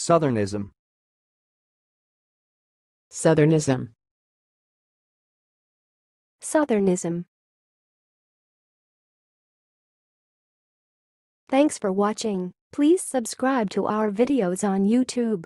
Southernism. Southernism. Southernism. Thanks for watching. Please subscribe to our videos on YouTube.